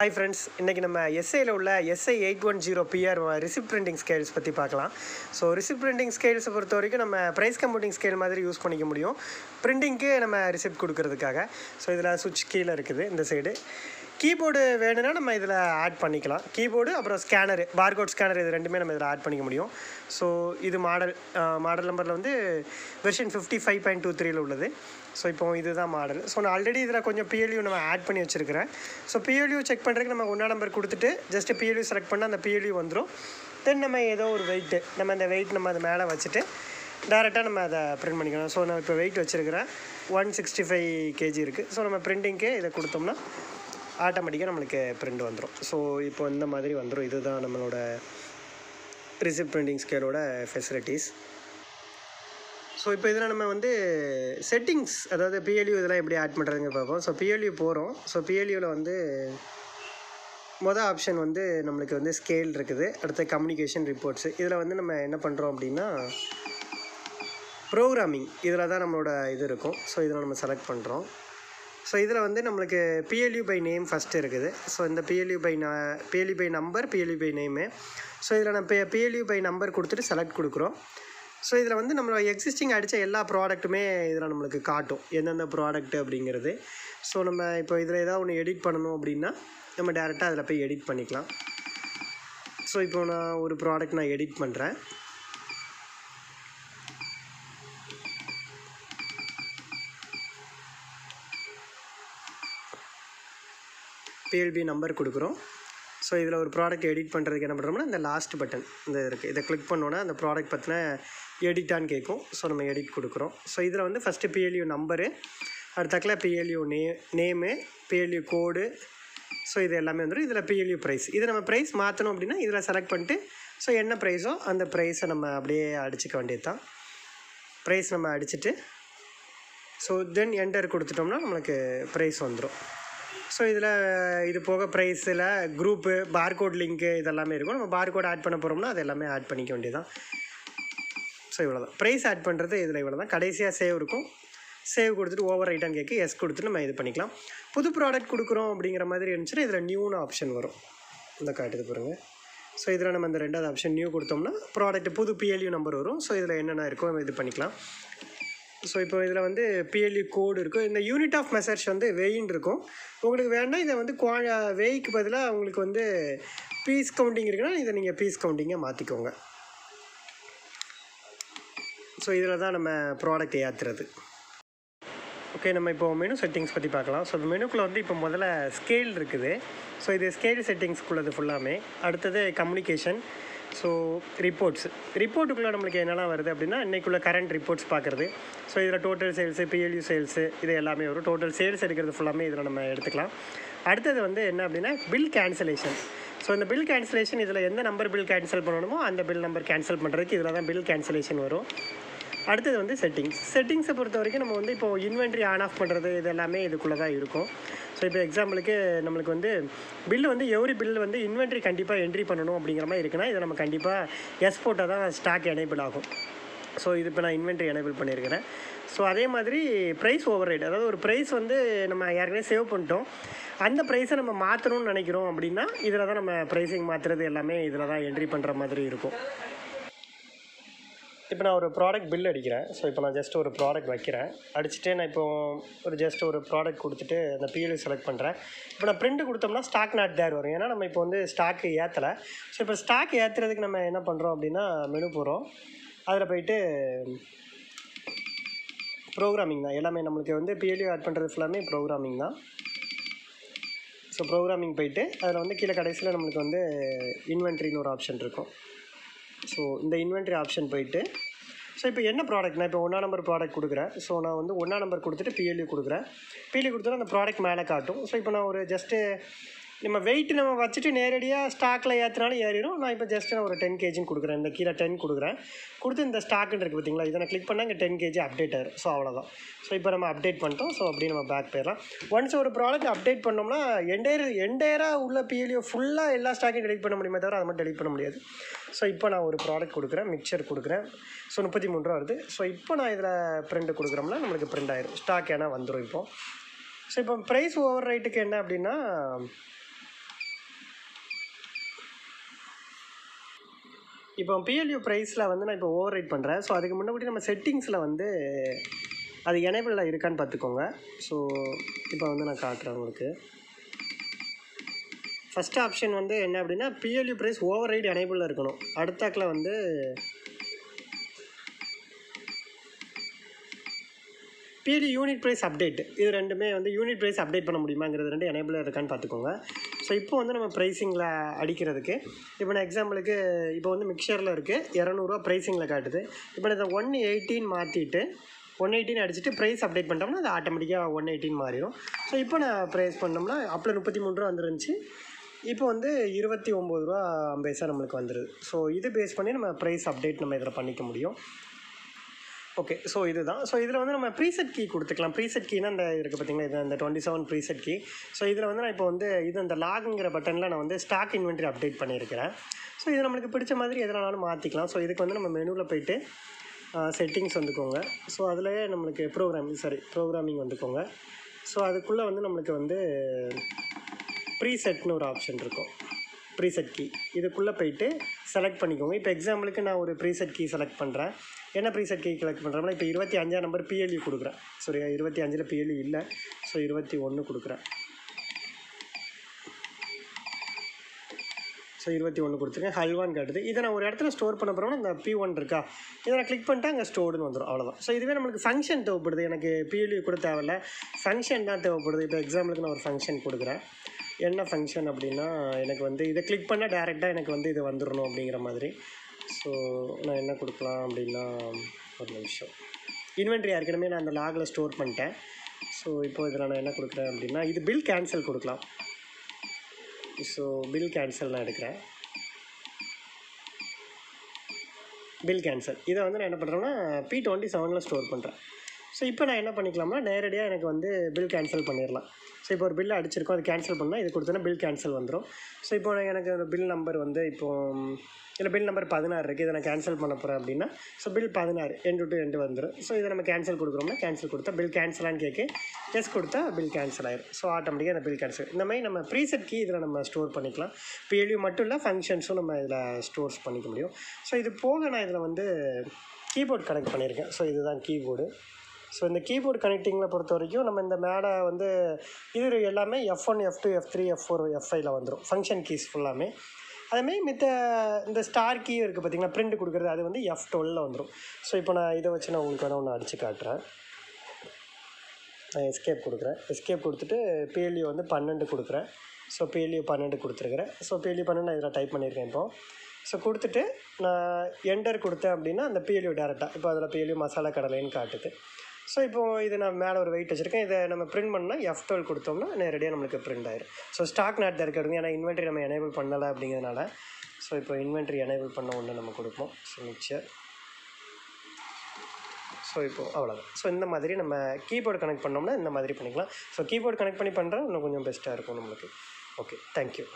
Hi friends இன்றைக்கி நம்ம எஸ்ஐயில் உள்ள SI eight one zero PR receipt printing scales பற்றி பார்க்கலாம். ஸோ ரிசிப் பிரிண்டிங் ஸ்கேல்ஸை பொறுத்த வரைக்கும் நம்ம ப்ரைஸ் கம்ப்யூட்டிங் ஸ்கேல் மாதிரி யூஸ் பண்ணிக்க முடியும். பிரிண்டிங்க்கு நம்ம ரிசிப்ட் கொடுக்கறதுக்காக. ஸோ இதில் சுவிட்ச் கீழே இருக்குது இந்த சைடு கீபோர்டு வேணும்னா நம்ம இதில் ஆட் பண்ணிக்கலாம். கீபோர்டு அப்புறம் ஸ்கேனரு பார்கோட் ஸ்கேனர் இது ரெண்டுமே நம்ம இதில் ஆட் பண்ணிக்க முடியும். ஸோ இது மாடல் மாடல் நம்பரில் வந்து version fifty five point two த்ரீல உள்ளது. ஸோ இப்போ இதுதான் மாடல் ஸோ நான் ஆல்ரெடி இதில் கொஞ்சம் பிஎல்யூ நம்ம ஆட் பண்ணி வச்சுருக்கிறேன். ஸோ பிஎல்யூ செக் பண்ணுறதுக்கு நம்ம ஒன்றா நம்பர் கொடுத்துட்டு ஜஸ்ட்டு பிஎல்யூ செலக்ட் பண்ணால் அந்த பிஎல்யூ வந்துடும் தென் நம்ம ஏதோ ஒரு வெயிட்டு நம்ம அந்த வெயிட் நம்ம அது மேலே வச்சுட்டு டேரெக்டாக நம்ம அதை பிரிண்ட் பண்ணிக்கலாம். ஸோ நான் இப்போ வெயிட் வச்சுருக்கிறேன். ஒன் சிக்ஸ்டி ஃபைவ் கேஜி இருக்குது ஸோ நம்ம பிரிண்டிங்க்கு இதை கொடுத்தோம்னா ஆட்டோமேட்டிக்காக நம்மளுக்கு பிரிண்ட் வந்துடும் ஸோ இப்போ இந்த மாதிரி வந்துடும் இதுதான் நம்மளோட ரிசிப்ட் பிரிண்டிங் ஸ்கேலோட ஃபெசிலிட்டிஸ் ஸோ இப்போ இதில் நம்ம வந்து செட்டிங்ஸ் அதாவது பிஎல்யூ இதெல்லாம் எப்படி ஆட் பண்ணுறதுங்க பார்ப்போம். ஸோ பிஎல்யூ போகிறோம் ஸோ பிஎல்யூவில் வந்து மொதல் ஆப்ஷன் வந்து நம்மளுக்கு வந்து ஸ்கேல் இருக்குது. அடுத்து கம்யூனிகேஷன் ரிப்போர்ட்ஸ் இதில் வந்து நம்ம என்ன பண்ணுறோம் அப்படின்னா ப்ரோக்ராமிங் இதில் தான் நம்மளோட இது இருக்கும். ஸோ இதில் நம்ம செலக்ட் பண்ணுறோம் ஸோ இதில் வந்து நம்மளுக்கு பிஎல்யூ பை நேம் ஃபஸ்ட்டு இருக்குது. ஸோ இந்த பிஎல்யூ பை ந PLU by number PLU by name so இதில் நம்ம பிஎல்யூ பை நம்பர் கொடுத்துட்டு செலக்ட் கொடுக்குறோம். ஸோ இதில் வந்து நம்ம எக்ஸிஸ்டிங் அடித்த எல்லா ப்ராடக்ட்டுமே இதில் நம்மளுக்கு காட்டும். எந்தெந்த ப்ராடக்ட் அப்படிங்கிறது. ஸோ நம்ம இப்போ இதில் ஏதாவது ஒன்று எடிட் பண்ணணும் அப்படின்னா நம்ம டேரெக்டாக அதில் போய் எடிட் பண்ணிக்கலாம். ஸோ இப்போ நான் ஒரு ப்ராடக்ட் நான் எடிட் பண்ணுறேன் பிஎல்பி நம்பர் கொடுக்குறோம். ஸோ இதில் ஒரு ப்ராடக்ட் எடிட் பண்ணுறதுக்கு என்ன பண்ணுறோம்னா இந்த லாஸ்ட் பட்டன் இந்த இருக்குது இதை கிளிக் பண்ணோன்னா அந்த ப்ராடக்ட் பற்றின எடிட்டான்னு கேட்கும். ஸோ நம்ம எடிட் கொடுக்குறோம். ஸோ இதில் வந்து ஃபஸ்ட்டு பிஎல்யூ நம்பரு அடுத்தக்கில் பிஎல்யூ நே நேமு பிஎல்யூ கோடு ஸோ இது எல்லாமே வந்துடும் இதில் பிஎல்யூ ப்ரைஸ் இதை நம்ம ப்ரைஸ் மாற்றணும் அப்படின்னா இதில் செலக்ட் பண்ணிட்டு ஸோ என்ன ப்ரைஸோ அந்த ப்ரைஸை நம்ம அப்படியே அடிச்சுக்க வேண்டியது தான் ப்ரைஸ் நம்ம அடிச்சுட்டு ஸோ தென் என்டர் கொடுத்துட்டோம்னா நம்மளுக்கு ப்ரைஸ் வந்துடும் ஸோ இதில் இது போக ப்ரைஸில் குரூப்பு பார்கோட் லிங்க்கு இதெல்லாமே இருக்கும். நம்ம பார்கோட் ஆட் பண்ண போகிறோம்னா அது எல்லாமே ஆட் பண்ணிக்க வேண்டியதான் ஸோ இவ்வளோ தான் ப்ரைஸ் ஆட் பண்ணுறது இதில் இவ்வளோ தான் கடைசியாக சேவ் இருக்கும். சேவ் கொடுத்துட்டு ஓவர் ஐட்டம் கேட்க எஸ் கொடுத்துட்டு நம்ம இது பண்ணிக்கலாம். புது ப்ராடக்ட் கொடுக்குறோம் அப்படிங்கிற மாதிரி இருந்துச்சுன்னா இதில் நியூன்னு ஆப்ஷன் வரும். இந்த காட்டுது பாருங்கள் ஸோ இதில் நம்ம இந்த ரெண்டாவது ஆப்ஷன் நியூ கொடுத்தோம்னா ப்ராடக்ட் புது பிஎல்யூ நம்பர் வரும். ஸோ இதில் என்னென்ன இருக்கோ இது பண்ணிக்கலாம். ஸோ இப்போ இதில் வந்து பிஎல்இ கோடு இருக்கும். இந்த யூனிட் ஆஃப் மெசர்ஸ் வந்து வெயின்னு இருக்கும். உங்களுக்கு வேணால் இதை வந்து குவா வெய்க்கு பதிலாக உங்களுக்கு வந்து பீஸ் கவுண்டிங் இருக்குன்னா இதை நீங்கள் பீஸ் கவுண்டிங்கை மாற்றிக்கோங்க ஸோ இதில் தான் நம்ம ப்ராடக்ட் ஏற்றுறது ஓகே நம்ம இப்போ மெனு செட்டிங்ஸ் பற்றி பார்க்கலாம். ஸோ மெனுக்குள்ளே வந்து இப்போ முதல்ல ஸ்கேல் இருக்குது. ஸோ இது ஸ்கேல் செட்டிங்ஸ்க்குள்ளது ஃபுல்லாமே அடுத்தது கம்யூனிகேஷன் ஸோ ரிப்போர்ட்ஸ் ரிப்போர்ட்டுக்குள்ளே நம்மளுக்கு என்னெல்லாம் வருது அப்படின்னா இன்றைக்குள்ள கரண்ட் ரிப்போர்ட்ஸ் பார்க்குறது. ஸோ இதில் டோட்டல் சேல்ஸு பிஎல்யூ சேல்ஸு இது எல்லாமே வரும். டோட்டல் சேல்ஸ் எடுக்கிறது ஃபுல்லாமே இதில் நம்ம எடுத்துக்கலாம். அடுத்தது வந்து என்ன அப்படின்னா பில் கேன்சலேஷன் ஸோ இந்த பில் கேன்சலேஷன் இதில் எந்த நம்பர் பில் கேன்சல் பண்ணணுமோ அந்த பில் நம்பர் கேன்சல் பண்ணுறதுக்கு இதில் தான் பில் கேன்சலேஷன் வரும். அடுத்தது வந்து செட்டிங்ஸ் செட்டிங்ஸை பொறுத்த வரைக்கும் நம்ம வந்து இப்போது இன்வென்ட்ரி ஆன் ஆஃப் பண்ணுறது இது எல்லாமே இதுக்குள்ளே தான் இருக்கும். ஸோ இப்போ எக்ஸாம்பிளுக்கு நம்மளுக்கு வந்து பில்லு வந்து எவ்ரி பில் வந்து இன்வென்ட்ரி கண்டிப்பாக என்ட்ரி பண்ணணும் அப்படிங்கிற மாதிரி இருக்குன்னா இதை நம்ம கண்டிப்பாக எஸ் போட்டால் தான் ஸ்டாக் எனேபிள் ஆகும். ஸோ இது இப்போ நான் இன்வென்ட்ரி எனேபிள் பண்ணியிருக்கிறேன் ஸோ அதே மாதிரி ப்ரைஸ் ஓவர் ரைட் அதாவது ஒரு ப்ரைஸ் வந்து நம்ம ஏற்கனவே சேவ் பண்ணிட்டோம். அந்த ப்ரைஸை நம்ம மாற்றணும்னு நினைக்கிறோம் அப்படின்னா இதில் தான் நம்ம ப்ரைஸிங் மாற்றுறது எல்லாமே இதில் தான் என்ட்ரி பண்ணுற மாதிரி இருக்கும். இப்போ நான் ஒரு ப்ராடக்ட் பில் அடிக்கிறேன். ஸோ இப்போ நான் ஜஸ்ட் ஒரு ப்ராடக்ட் வைக்கிறேன். அடிச்சுட்டு நான் இப்போ ஒரு ஜஸ்ட் ஒரு ப்ராடக்ட் கொடுத்துட்டு அந்த பிஎல் செலக்ட் பண்ணுறேன் இப்போ நான் பிரிண்ட் கொடுத்தோம்னா ஸ்டாக் நாட் தேர் வரும். ஏன்னா நம்ம இப்போ வந்து ஸ்டாக்கு ஏற்றலை ஸோ இப்போ ஸ்டாக் ஏற்றுறதுக்கு நம்ம என்ன பண்ணுறோம் அப்படின்னா மெனு போகிறோம் அதில் போயிட்டு ப்ரோக்ராமிங் தான். எல்லாமே நம்மளுக்கு வந்து பிஎல்யூ ஆட் பண்ணுறது ஃபுல்லாமே ப்ரோக்ராமிங் தான். ஸோ ப்ரோக்ராமிங் போயிட்டு அதில் வந்து கீழே கடைசியில் நம்மளுக்கு வந்து இன்வென்ட்ரின்னு ஒரு ஆப்ஷன் இருக்கும். ஸோ இந்த இன்வென்ட்ரி ஆப்ஷன் போயிட்டு ஸோ இப்போ என்ன ப்ராடக்ட் நான் இப்போ ஒன்றா நம்பர் ப்ராடக்ட் கொடுக்குறேன். ஸோ நான் வந்து ஒன்றா நம்பர் கொடுத்துட்டு பிஎல்யூ கொடுக்குறேன். பிஎல்யூ கொடுத்துட்டு அந்த ப்ராடக்ட் மேலே காட்டும். ஸோ இப்போ நான் ஒரு ஜஸ்ட்டு நம்ம வெயிட் நம்ம வச்சுட்டு நேரடியாக ஸ்டாக்கில் ஏற்றினாலும் ஏறிடும். நான் இப்போ ஜஸ்ட் நான் ஒரு டென் கேஜின்னு கொடுக்குறேன். இந்த கீழே டென் கொடுக்குறேன். கொடுத்து இந்த ஸ்டாக்குன்னு இருக்குது பார்த்தீங்களா? இதை நான் கிளிக் பண்ணால் இங்கே டென் கேஜி அப்டேட் ஆயிரும். ஸோ அவ்வளோதான் ஸோ இப்போ நம்ம அப்டேட் பண்ணிட்டோம். ஸோ அப்படியே நம்ம பேக் போயிடலாம். ஒன்ஸ் ஒரு ப்ராடக்ட் அப்டேட் பண்ணோம்னா என்டையர் என்டையராக உள்ள பிஎல்யூ ஃபுல்லாக எல்லா ஸ்டாக்கையும் டெலிட் பண்ண முடியுமே தவிர அதை மட்டும் டெலிட் பண்ண முடியாது. ஸோ இப்போ நான் ஒரு ப்ராடக்ட் கொடுக்குறேன். மிக்சர் கொடுக்குறேன். ஸோ முப்பத்தி மூணு ரூபா வருது. ஸோ இப்போ நான் இதில் பிரிண்ட் கொடுக்குறோம்னா நம்மளுக்கு பிரிண்ட் ஆயிரும். ஸ்டாக் ஏன்னா வந்துடும் இப்போ. ஸோ இப்போ ப்ரைஸ் ஓவர் ரைட்டுக்கு என்ன அப்படின்னா இப்போ பிஎல்யூ ப்ரைஸில் வந்து நான் இப்போ ஓவர் ரைட் பண்ணுறேன் ஸோ அதுக்கு முன்னாடி நம்ம செட்டிங்ஸில் வந்து அது எனேபிளில் இருக்கான்னு பார்த்துக்கோங்க. ஸோ இப்போ வந்து நான் காட்டுறேன் உங்களுக்கு. ஃபஸ்ட் ஆப்ஷன் வந்து என்ன அப்படின்னா பிஎல்யூ ப்ரைஸ் ஓவர் ரைட் எனேபிளில் இருக்கணும். அடுத்தாக்கில் வந்து பிஎல்யூ யூனிட் ப்ரைஸ் அப்டேட் இது ரெண்டுமே வந்து யூனிட் ப்ரைஸ் அப்டேட் பண்ண முடியுமாங்கிறது ரெண்டு எனேபிளாக இருக்கான்னு பார்த்துக்கோங்க. ஸோ இப்போ வந்து நம்ம ப்ரைஸிங்கில் அடிக்கிறதுக்கு இப்போ நான் எக்ஸாம்பிளுக்கு இப்போ வந்து மிக்சரில் இருக்குது இரநூறுவா ப்ரைஸிங்கில் காட்டுது. இப்போ நான் இதை ஒன் எயிட்டீன் மாற்றிட்டு ஒன் எயிட்டின் அடிச்சுட்டு ப்ரைஸ் அப்டேட் பண்ணிட்டோம்னா அது ஆட்டோமேட்டிக்காக ஒன் எயிட்டின் மாறிடும் ஸோ இப்போ நான் ப்ரைஸ் பண்ணோம்னா அப்போ முப்பத்தி மூணு ரூபா வந்துருந்துச்சு. இப்போ வந்து இருபத்தி ஒம்பது ரூபா ஐம்பது பைசா நம்மளுக்கு வந்துடுது ஸோ இது பேஸ் பண்ணி நம்ம ப்ரைஸ் அப்டேட் நம்ம இதில் பண்ணிக்க முடியும். ஓகே ஸோ இதுதான். ஸோ இதில் வந்து நம்ம ப்ரீசெட் கீ கொடுத்துக்கலாம். ப்ரீசெட் கீனா இந்த இருக்குது பார்த்தீங்களா இது அந்த twenty seven preset key so இதில் வந்து நான் இப்போ வந்து இது அந்த லாகுங்கிற பட்டனில் நான் வந்து ஸ்டாக் இன்வென்ட்ரி அப்டேட் பண்ணியிருக்கிறேன். ஸோ இது நம்மளுக்கு பிடிச்ச மாதிரி எதனாலும் மாற்றிக்கலாம் ஸோ இதுக்கு வந்து நம்ம மெனுவில் போயிட்டு செட்டிங்ஸ் வந்துக்கோங்க. ஸோ அதில் நம்மளுக்கு ப்ரோக்ராமிங் சாரி ப்ரோக்ராமிங் வந்துக்கோங்க. ஸோ அதுக்குள்ளே வந்து நம்மளுக்கு வந்து ப்ரீசெட்னு ஒரு ஆப்ஷன் இருக்கும். ப்ரீசெட் கீ இதுக்குள்ளே போயிட்டு செலக்ட் பண்ணிக்கோங்க. இப்போ எக்ஸாம்பிளுக்கு நான் ஒரு ப்ரீசெட் கீ செலக்ட் பண்ணுறேன் என்ன ப்ரீசெட் கீ செலக்ட் பண்ணுறோம்னா இப்போ இருபத்தி அஞ்சாம் நம்பர் பிஎல்யூ கொடுக்குறேன். சாரி இருபத்தி அஞ்சில் பிஎல்யூ இல்லை. ஸோ இருபத்தி ஒன்று கொடுக்குறேன். ஸோ இருபத்தி ஒன்று கொடுத்துருக்கேன். ஹல்வான் காட்டுது. இதை நான் ஒரு இடத்துல ஸ்டோர் பண்ண போகிறோம்னா இந்த பி ஒன் இருக்கா? இதை நான் கிளிக் பண்ணிட்டு அங்கே ஸ்டோர்டுன்னு வந்துடும் அவ்வளோதான் ஸோ இதுவே நம்மளுக்கு ஃபங்க்ஷன் தேவைப்படுது. எனக்கு பிஎல்யூ கூட தேவையில்ல. ஃபங்க்ஷன் தான் தேவைப்படுது. இப்போ எக்ஸாம்பிளுக்கு நான் ஒரு ஃபங்க்ஷன் கொடுக்குறேன். என்ன ஃபங்க்ஷன் அப்படின்னா எனக்கு வந்து இதை கிளிக் பண்ணால் டேரெக்டாக எனக்கு வந்து இது வந்துடணும் அப்படிங்கிற மாதிரி. ஸோ நான் என்ன கொடுக்கலாம் அப்படின்னா ஒரு நிமிஷம். இன்வென்ட்ரி ஏற்கனவே நான் அந்த லாகில் ஸ்டோர் பண்ணிட்டேன். ஸோ இப்போ இதில் நான் என்ன கொடுக்குறேன் அப்படின்னா இது பில் கேன்சல் கொடுக்கலாம். ஸோ பில் கேன்சல் நான் எடுக்கிறேன். பில் கேன்சல் இதை வந்து நான் என்ன பண்ணுறேன்னா பி டுவெண்ட்டி செவனில் ஸ்டோர் பண்ணுறேன் ஸோ இப்போ நான் என்ன பண்ணிக்கலாம்னா நேரடியாக எனக்கு வந்து பில் கேன்சல் பண்ணிடலாம் ஸோ இப்போ ஒரு பில் அடிச்சிருக்கோம் அது கேன்சல் பண்ணால் இது கொடுத்தோன்னா பில் கேன்சல் வந்துடும் ஸோ இப்போ எனக்கு அந்த பில் நம்பர் வந்து இப்போது இதில் பில் நம்பர் பதினாறு இருக்குது இதை நான் கேன்சல் பண்ண போகிறேன் அப்படின்னா ஸோ பில் பதினாறு எண்டு டு எண்டு வந்துடும் ஸோ இதை நம்ம கேன்சல் கொடுக்குறோம்னா கேன்சல் கொடுத்தா பில் கேன்சலான்னு கேட்கு எஸ் கொடுத்தா பில் கேன்சல் ஆயிடும் ஸோ ஆட்டோமேட்டிக்காக அந்த பில் கேன்சல் இந்த மாதிரி நம்ம ப்ரீசெட் கீ இதில் நம்ம ஸ்டோர் பண்ணிக்கலாம். பிஎல்யூ மட்டும் இல்லை ஃபங்க்ஷன்ஸும் நம்ம இதில் ஸ்டோர்ஸ் பண்ணிக்க முடியும். ஸோ இது போக நான் இதில் வந்து கீபோர்ட் கனெக்ட் பண்ணியிருக்கேன். ஸோ இதுதான் கீபோர்டு ஸோ இந்த கீபோர்டு கனெக்டிங்கில் பொறுத்த வரைக்கும் நம்ம இந்த மேடை வந்து இது எல்லாமே F one F two F three F four F ஃபைவ்ல வந்துடும் ஃபங்க்ஷன் கீஸ் ஃபுல்லாமே அதேமாதிரி மித்த இந்த ஸ்டார் கீ இருக்குது பார்த்திங்கன்னா பிரிண்ட் கொடுக்குறது அது வந்து எஃப் டுவெலில் வந்துடும் ஸோ இப்போ நான் இதை வச்சு நான் உங்களுக்கு வேணால் ஒன்று அடித்து காட்டுறேன். நான் எஸ்கேப் கொடுக்குறேன். எஸ்கேப் கொடுத்துட்டு பிஎல்யூ வந்து பன்னெண்டு கொடுக்குறேன். ஸோ பிஎல்யூ பன்னெண்டு கொடுத்துருக்குறேன். ஸோ பிஎல்யூ பன்னெண்டு நான் இதில் டைப் பண்ணியிருக்கேன் இப்போ. ஸோ கொடுத்துட்டு நான் என்டர் கொடுத்தேன் அப்படின்னா அந்த பிஎல்யூ டேரெக்டாக இப்போ அதில் பிஎல்யூ மசாலா கடலைன்னு காட்டுது. ஸோ இப்போது இது நான் மேலே ஒரு வெயிட் வச்சுருக்கேன். இதை நம்ம பிரிண்ட் பண்ணால் எஃப் டுவெல் கொடுத்தோம்னா நேரடியாக நம்மளுக்கு பிரிண்ட் ஆயிரும். ஸோ ஸ்டாக் நாட் இருக்கிறது ஏன்னா இன்வென்ட்ரி நம்ம எனேபிள் பண்ணலை அப்படிங்கிறதுனால. ஸோ இப்போ இன்வென்ட்ரி எனேபிள் பண்ண ஒன்று நம்ம கொடுப்போம். ஸோ மிக்சர் ஸோ இப்போது அவ்வளோதான் ஸோ இந்த மாதிரி நம்ம கீபோர்டு கனெக்ட் பண்ணோம்னா இந்த மாதிரி பண்ணிக்கலாம். ஸோ கீபோர்டு கனெக்ட் பண்ணி பண்ணுறா இன்னும் கொஞ்சம் பெஸ்ட்டாக இருக்கும் நம்மளுக்கு. Okay thank you